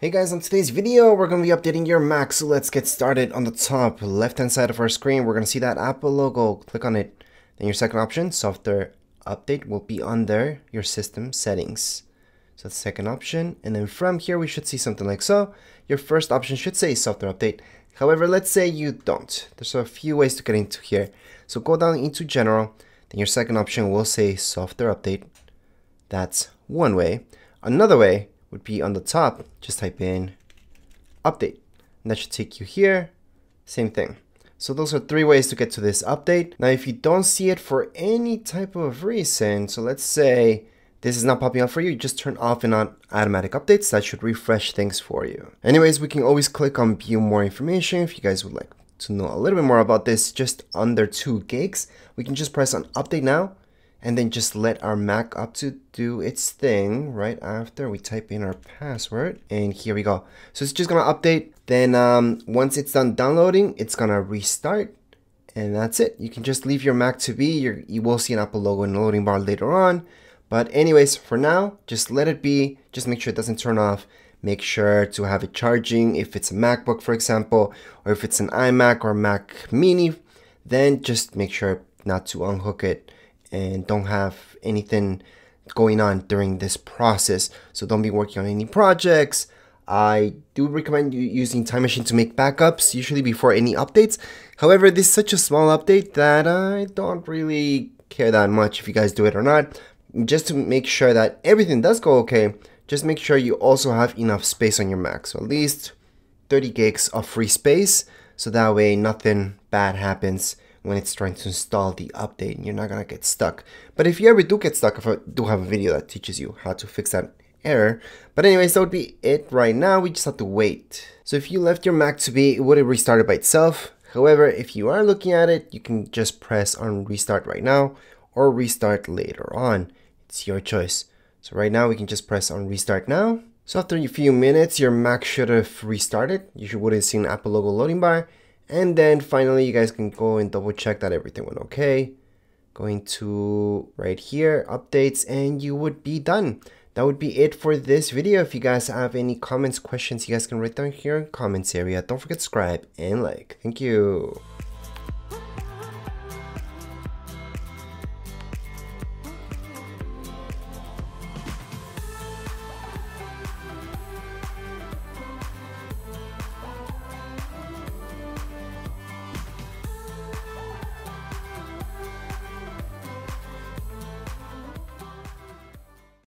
Hey guys, on today's video, we're going to be updating your Mac, so let's get started. On the top left-hand side of our screen, we're going to see that Apple logo. Click on it. Then your second option, software update, will be under your system settings. So the second option, and then from here, we should see something like so. Your first option should say software update. However, let's say you don't. There's a few ways to get into here. So go down into general, then your second option will say software update. That's one way. Another way would be on the top, just type in update. And that should take you here, same thing. So those are three ways to get to this update. Now, if you don't see it for any type of reason, so let's say this is not popping up for you, you just turn off and on automatic updates. That should refresh things for you. Anyways, we can always click on view more information if you guys would like to know a little bit more about this, just under two gigs. We can just press on update now and then just let our Mac up to do its thing right after we type in our password. And here we go. So it's just gonna update. Then um, once it's done downloading, it's gonna restart. And that's it. You can just leave your Mac to be. You're, you will see an Apple logo in the loading bar later on. But anyways, for now, just let it be. Just make sure it doesn't turn off. Make sure to have it charging if it's a MacBook, for example, or if it's an iMac or Mac Mini, then just make sure not to unhook it and don't have anything going on during this process. So don't be working on any projects. I do recommend you using Time Machine to make backups, usually before any updates. However, this is such a small update that I don't really care that much if you guys do it or not. Just to make sure that everything does go okay, just make sure you also have enough space on your Mac. So at least 30 gigs of free space, so that way nothing bad happens when it's trying to install the update and you're not gonna get stuck. But if you ever do get stuck, I do have a video that teaches you how to fix that error. But anyways, that would be it right now. We just have to wait. So if you left your Mac to be, it would have restarted by itself. However, if you are looking at it, you can just press on restart right now or restart later on. It's your choice. So right now we can just press on restart now. So after a few minutes, your Mac should have restarted. You would have seen Apple logo loading bar and then finally, you guys can go and double check that everything went okay. Going to right here, updates, and you would be done. That would be it for this video. If you guys have any comments, questions, you guys can write down here in comments area. Don't forget to subscribe and like. Thank you.